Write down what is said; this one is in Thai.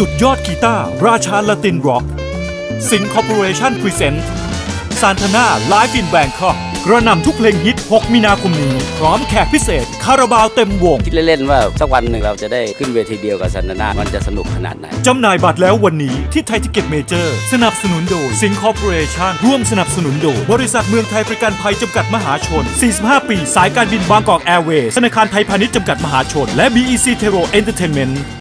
สุดยอดกีตาร์ราชาลาตินร็อกสิงห์คอร์ปอเรชั่น presents Santana Live in Bangkok กระหน่ำทุกเพลงฮิต 6 มีนาคมนี้ พร้อมแขกพิเศษ คาราบาวเต็มวง คิดเล่น ๆ ว่า สักวันหนึ่งเราจะได้ขึ้นเวทีเดียวกับซานตานา มันจะสนุกขนาดไหน จำหน่ายบัตรแล้ววันนี้ที่ไทยทิคเก็ตเมเจอร์ สนับสนุนโดยสิงห์คอร์ปอเรชั่นร่วมสนับสนุนโดย บริษัทเมืองไทยประกันภัยจำกัดมหาชน 45 ปี สายการบินบางกอกแอร์เวย์ธนาคารไทยพาณิชย์จำกัดมหาชน และ BEC t e r o Entertainment